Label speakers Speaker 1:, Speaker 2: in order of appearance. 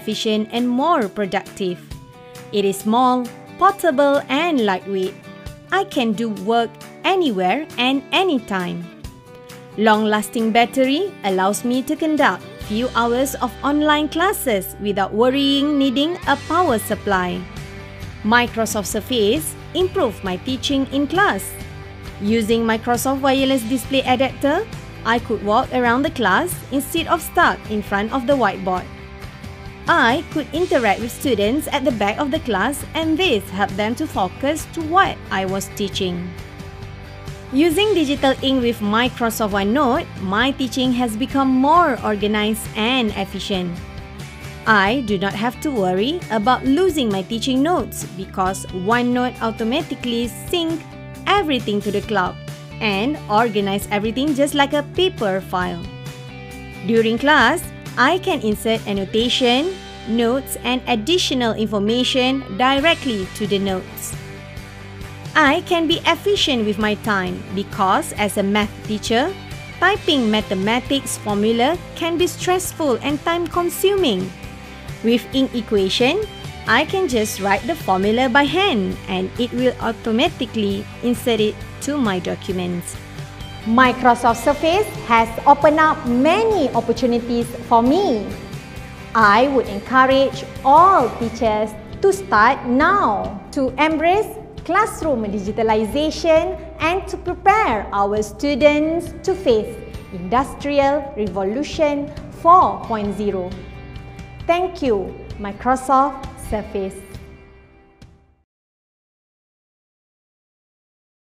Speaker 1: efficient and more productive. It is small, portable and lightweight. I can do work anywhere and anytime. Long-lasting battery allows me to conduct few hours of online classes without worrying needing a power supply. Microsoft Surface improved my teaching in class. Using Microsoft Wireless Display Adapter, I could walk around the class instead of stuck in front of the whiteboard. I could interact with students at the back of the class and this helped them to focus to what I was teaching. Using digital ink with Microsoft OneNote, my teaching has become more organized and efficient. I do not have to worry about losing my teaching notes because OneNote automatically sync everything to the cloud and organize everything just like a paper file. During class, I can insert annotation, notes and additional information directly to the notes. I can be efficient with my time because as a math teacher, typing mathematics formula can be stressful and time consuming. With ink equation, I can just write the formula by hand and it will automatically insert it to my documents.
Speaker 2: Microsoft Surface has opened up many opportunities for me. I would encourage all teachers to start now to embrace classroom digitalization and to prepare our students to face Industrial Revolution 4.0. Thank you, Microsoft Surface.